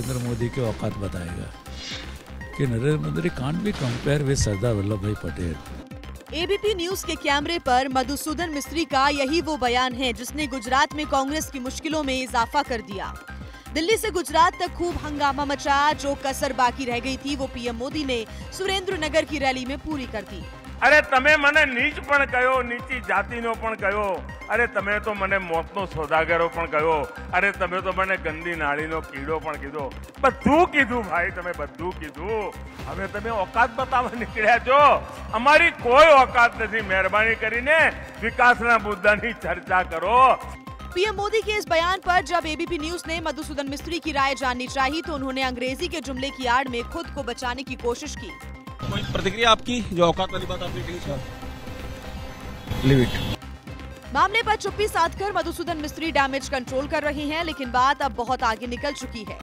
नरेंद्र मोदी की औकात बताएगा कि Narendra Modi can't be compare with Sardar Vallabh Bhai Patel ABP news के कैमरे पर मधुसूदन मिस्त्री का यही वो बयान है जिसने गुजरात में कांग्रेस की मुश्किलों में इजाफा कर दिया। दिल्ली से गुजरात तक खूब हंगामा मचा, जो कसर बाकी रह गई थी, वो पीएम मोदी ने सुरेंद्र नगर की रैली में पूरी कर दी। અરે તમે મને નીચ પણ કહ્યો નીચી જાતિનો પણ કહ્યો અરે તમે તો મને મોતનો સોદાગરો પણ કહ્યો અરે તમે તો મને ગંદી નાળીનો કીડો પણ કીધો બધું કીધું ભાઈ તમે બધું કીધું હવે તમે ઓકાત બતાવવા નીકળ્યા છો અમારી કોઈ ઓકાત નથી મહેરબાની કરીને વિકાસના મુદ્દાની ચર્ચા કરો पीएम मोदी के इस बयान पर जब एबीपी न्यूज ने मधुसूदन मिस्त्री की राय जाननी चाही तो उन्होंने अंग्रेजी के जुमले की आड़ में खुद को बचाने की कोशिश की कोई प्रतिक्रिया आपकी? जो औकात वाली बात आपने कही सर। लिव इट मामले पर चुप्पी साधकर मधुसूदन मिस्त्री डैमेज कंट्रोल कर रहे हैं लेकिन बात अब बहुत आगे निकल चुकी है।